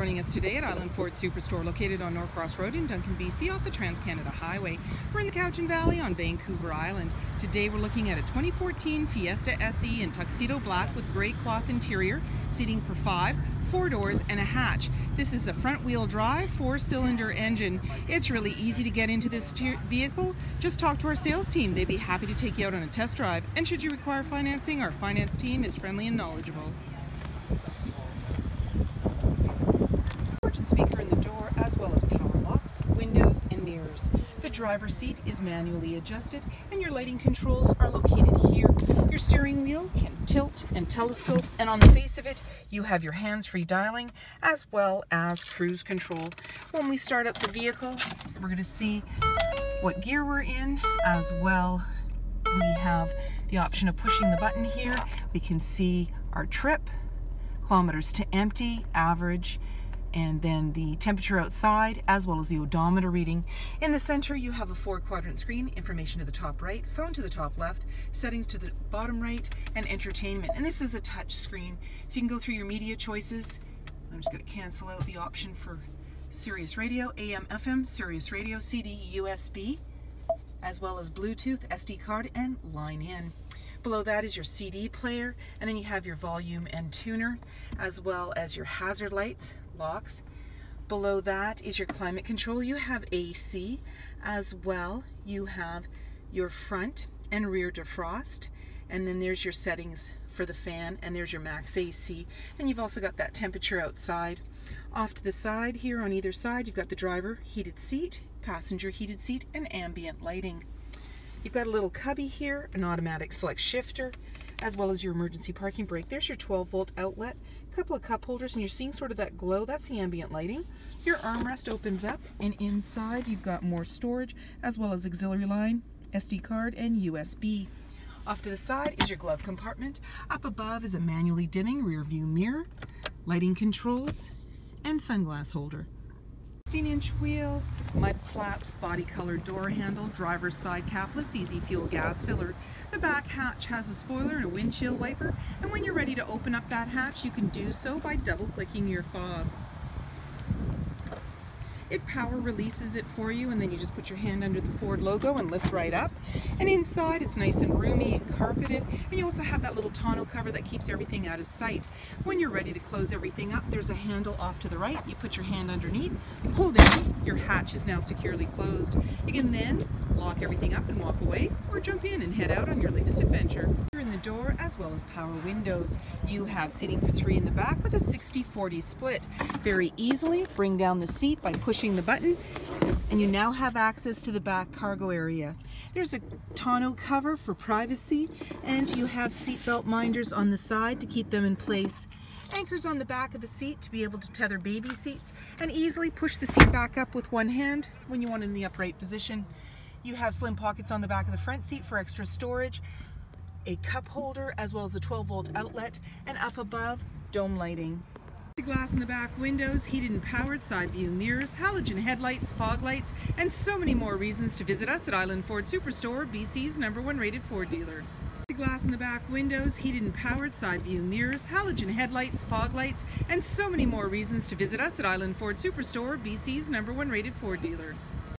Joining us today at Island Ford Superstore, located on Norcross Road in Duncan, BC, off the Trans-Canada Highway. We're in the Cowichan Valley on Vancouver Island. Today we're looking at a 2014 Fiesta SE in tuxedo black with gray cloth interior, seating for five, four doors, and a hatch. This is a front-wheel drive, four-cylinder engine. It's really easy to get into this vehicle. Just talk to our sales team. They'd be happy to take you out on a test drive. And should you require financing, our finance team is friendly and knowledgeable. Speaker in the door as well as power locks, windows, and mirrors. The driver's seat is manually adjusted and your lighting controls are located here. Your steering wheel can tilt and telescope and on the face of it you have your hands-free dialing as well as cruise control. When we start up the vehicle we're going to see what gear we're in as well we have the option of pushing the button here. We can see our trip, kilometers to empty, average, and then the temperature outside as well as the odometer reading. In the center you have a four quadrant screen, information to the top right, phone to the top left, settings to the bottom right, and entertainment. And this is a touch screen so you can go through your media choices. I'm just going to cancel out the option for Sirius Radio, AM, FM, Sirius Radio, CD, USB, as well as Bluetooth, SD card, and line in. Below that is your CD player, and then you have your volume and tuner, as well as your hazard lights, locks. Below that is your climate control. You have AC as well. You have your front and rear defrost. And then there's your settings for the fan and there's your max AC. And you've also got that temperature outside. Off to the side here on either side, you've got the driver heated seat, passenger heated seat, and ambient lighting. You've got a little cubby here, an automatic select shifter, as well as your emergency parking brake. There's your 12 volt outlet, a couple of cup holders, and you're seeing sort of that glow. That's the ambient lighting. Your armrest opens up, and inside you've got more storage, as well as auxiliary line, SD card, and USB. Off to the side is your glove compartment. Up above is a manually dimming rear view mirror, lighting controls, and sunglass holder. 16 inch wheels, mud flaps, body color door handle, driver's side capless, easy fuel gas filler. The back hatch has a spoiler and a windshield wiper, and when you're ready to open up that hatch, you can do so by double clicking your fob. It power releases it for you and then you just put your hand under the Ford logo and lift right up. And inside it's nice and roomy and carpeted and you also have that little tonneau cover that keeps everything out of sight. When you're ready to close everything up, there's a handle off to the right. You put your hand underneath, pull down, your hatch is now securely closed. You can then lock everything up and walk away or jump in and head out on your latest adventure the door as well as power windows. You have seating for three in the back with a 60-40 split. Very easily bring down the seat by pushing the button and you now have access to the back cargo area. There's a tonneau cover for privacy and you have seat belt minders on the side to keep them in place. Anchors on the back of the seat to be able to tether baby seats and easily push the seat back up with one hand when you want it in the upright position. You have slim pockets on the back of the front seat for extra storage a cup holder as well as a 12 volt outlet and up above dome lighting. The glass in the back windows, heated and powered side view mirrors, halogen headlights, fog lights, and so many more reasons to visit us at Island Ford Superstore, BC's number one rated Ford dealer. The glass in the back windows, heated and powered side view mirrors, halogen headlights, fog lights, and so many more reasons to visit us at Island Ford Superstore, BC's number one rated Ford dealer.